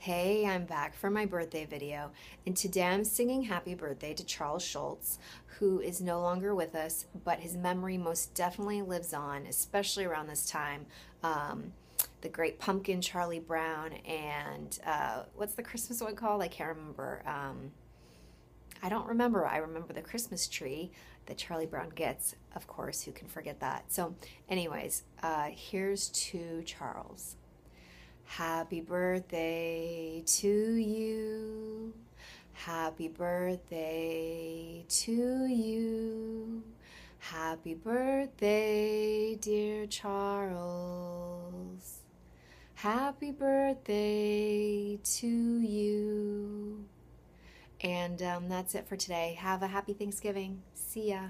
Hey, I'm back for my birthday video, and today I'm singing happy birthday to Charles Schulz, who is no longer with us, but his memory most definitely lives on, especially around this time. Um, the Great Pumpkin, Charlie Brown, and uh, what's the Christmas one called? I can't remember. Um, I don't remember. I remember the Christmas tree that Charlie Brown gets, of course, who can forget that? So, anyways, uh, here's to Charles. Happy birthday to you. Happy birthday to you. Happy birthday, dear Charles. Happy birthday to you. And um, that's it for today. Have a happy Thanksgiving. See ya.